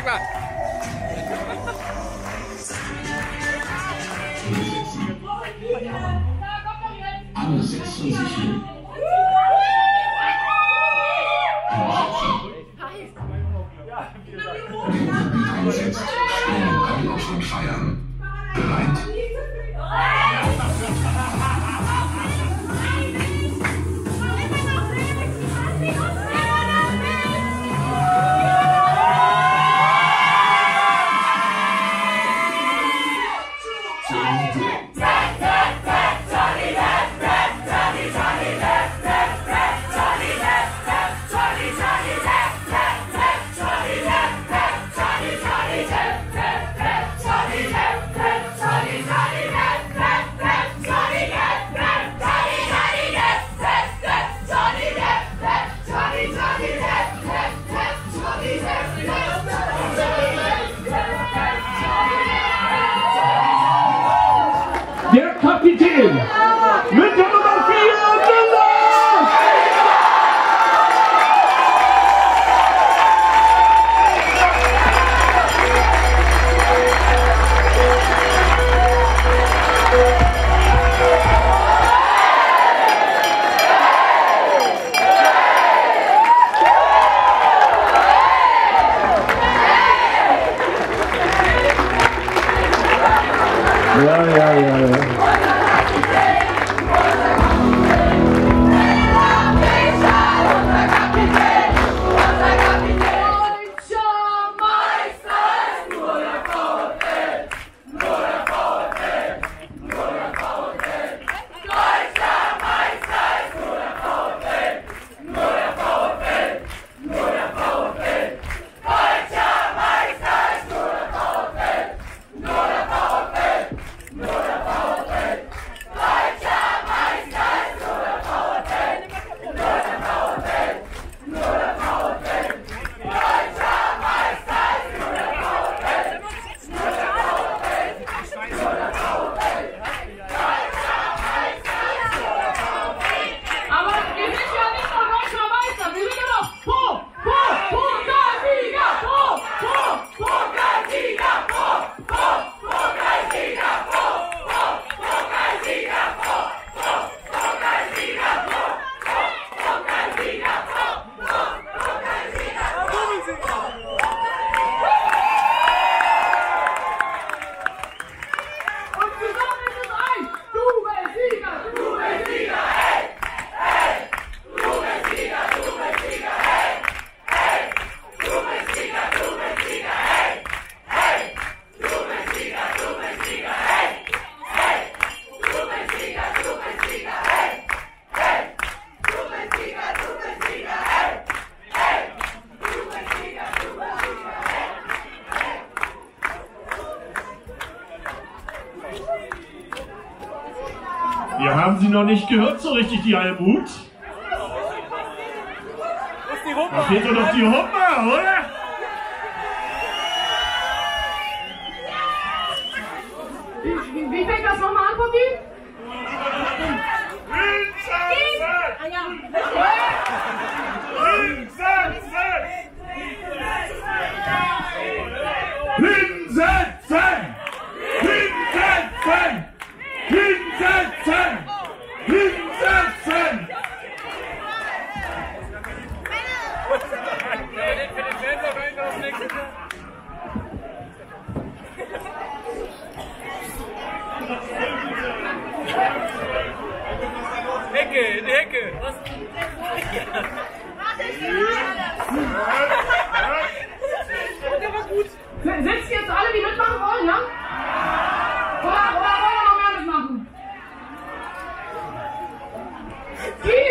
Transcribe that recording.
zeig mal. Alle setzen sich hin. Einsetzt, stellen alle auf und feiern. Bereit? rồi rồi rồi Wir haben sie noch nicht gehört so richtig, die Almut. Da fehlt doch noch die Hummer, oder? Wie, wie fängt das nochmal an, Papi? Hinsetzen! Yeah.